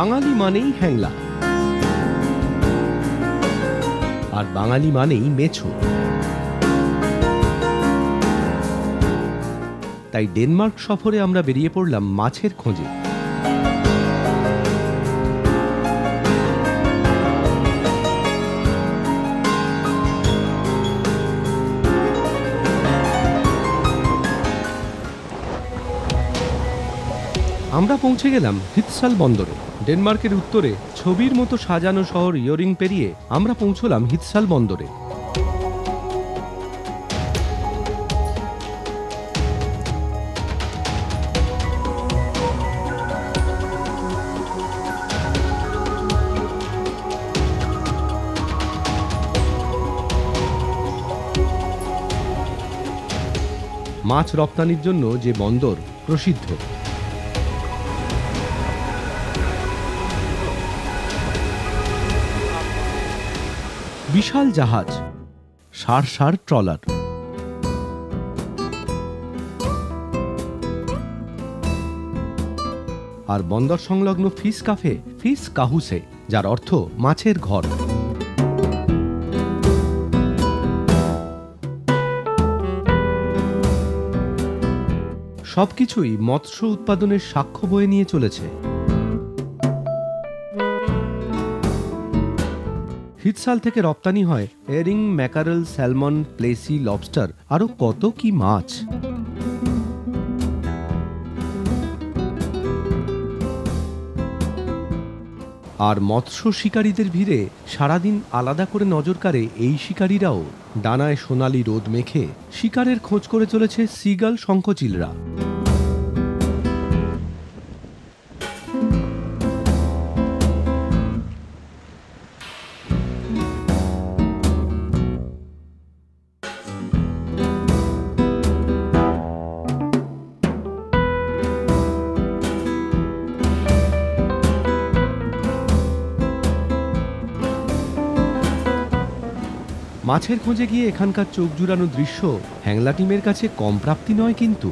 বাঙালি মানেই হ্যাংলা। আর বাঙালি মানেই মেছো। তাই ডেনমার্ক সফরে আমরা বেরিয়ে পড়লাম মাছের খোঁজে। আমরা পৌঁছে গেলাম হিতসাল বন্দরে। ডেনমার্কের উত্তরে ছবির মতো সাজানো শহর ইয়রিং পেরিয়ে আমরা পৌঁছলাম হিতসাল বন্দরে। মাছ রপ্তানির জন্য যে বন্দর প্রসিদ্ধ। বিশাল জাহাজ, সার সার ট্রলার। আর বন্দর সংলগ্ন ফিস কাফে, ফিস কাহুসে, যার অর্থ মাছের ঘর। সবকিছুই মৎস্য উৎপাদনের সাক্ষ্য বয়ে নিয়ে চলেছে। হিতসাল থেকে রপ্তানি হয় herring mackerel, salmon, plaice lobster. আরও কত কি মাছ? আর মৎস্য শিকারীদের ভিড়ে সারাদিন আলাদা করে নজর কাড়ে এই শিকারীরাও। ডানায় সোনালি রোদ মেখে শিকারের খোঁজ করে চলেছে সিগাল শঙ্খচিলরা। মাছের খোঁজে গিয়ে এখানকার চোখ জুড়ানো দৃশ্য হ্যাংলা টিমের কাছে কম প্রাপ্তি নয় কিন্তু।